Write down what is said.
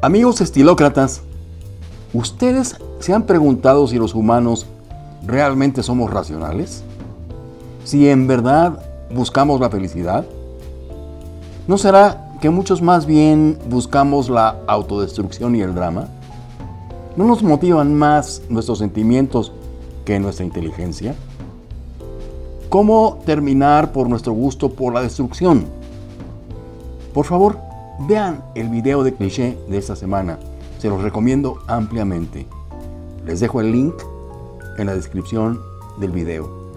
Amigos estilócratas, ¿ustedes se han preguntado si los humanos realmente somos racionales? ¿Si en verdad buscamos la felicidad? ¿No será que muchos más bien buscamos la autodestrucción y el drama? ¿No nos motivan más nuestros sentimientos que nuestra inteligencia? ¿Cómo terminar por nuestro gusto por la destrucción? Por favor, vean el video de cliché de esta semana. Se los recomiendo ampliamente. Les dejo el link en la descripción del video.